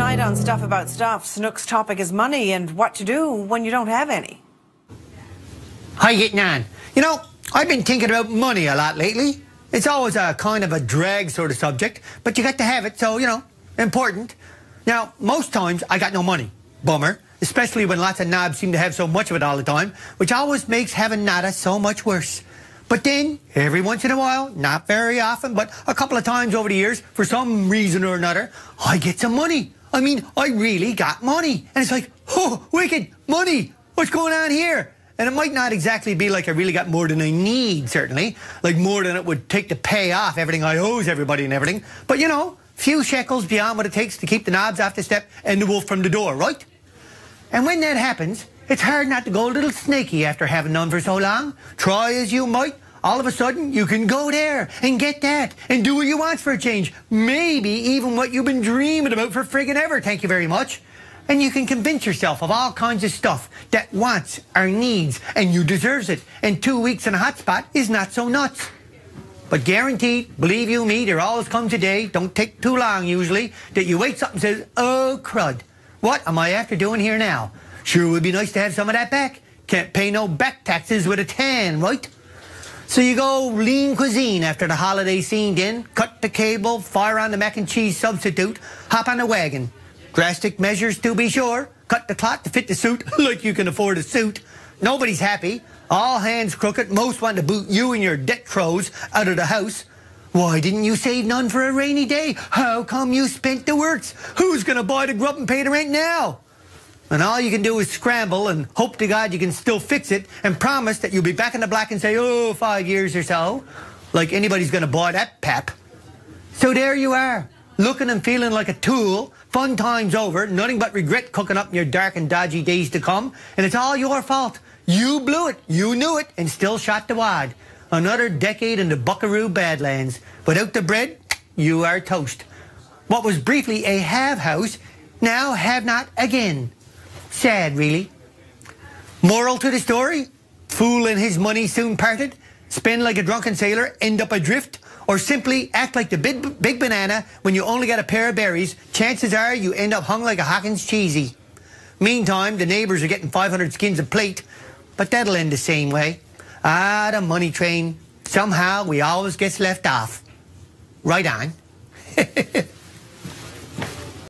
on Stuff About Stuff, Snook's topic is money and what to do when you don't have any. How you getting on? You know, I've been thinking about money a lot lately. It's always a kind of a drag sort of subject, but you got to have it, so, you know, important. Now, most times I got no money. Bummer. Especially when lots of knobs seem to have so much of it all the time, which always makes having nada so much worse. But then, every once in a while, not very often, but a couple of times over the years, for some reason or another, I get some money. I mean, I really got money. And it's like, oh, wicked, money. What's going on here? And it might not exactly be like I really got more than I need, certainly. Like more than it would take to pay off everything I owes everybody and everything. But you know, few shekels beyond what it takes to keep the knobs off the step and the wolf from the door, right? And when that happens, it's hard not to go a little snaky after having none for so long. Try as you might, all of a sudden you can go there and get that and do what you want for a change. Maybe even what you've been dreaming about for friggin' ever, thank you very much. And you can convince yourself of all kinds of stuff that wants or needs, and you deserves it. And two weeks in a hot spot is not so nuts. But guaranteed, believe you me, there always comes a day, don't take too long usually, that you wake up and says, oh crud, what am I after doing here now? Sure would be nice to have some of that back. Can't pay no back taxes with a tan, right? So you go lean cuisine after the holiday scene in, cut the cable, fire on the mac and cheese substitute, hop on the wagon. Drastic measures to be sure. Cut the clock to fit the suit, like you can afford a suit. Nobody's happy. All hands crooked. Most want to boot you and your debt crows out of the house. Why didn't you save none for a rainy day? How come you spent the works? Who's going to buy the grub and pay the rent now? And all you can do is scramble and hope to God you can still fix it and promise that you'll be back in the black and say, oh, five years or so. Like anybody's going to buy that pep. So there you are, looking and feeling like a tool Fun times over, nothing but regret cooking up in your dark and dodgy days to come, and it's all your fault. You blew it, you knew it, and still shot the wad. Another decade in the buckaroo badlands. Without the bread, you are toast. What was briefly a have house, now have not again. Sad, really. Moral to the story? Fool and his money soon parted. Spend like a drunken sailor, end up adrift or simply act like the big, big banana when you only got a pair of berries, chances are you end up hung like a Hawkins Cheezie. Meantime, the neighbors are getting 500 skins a plate, but that'll end the same way. Ah, the money train. Somehow we always gets left off. Right on.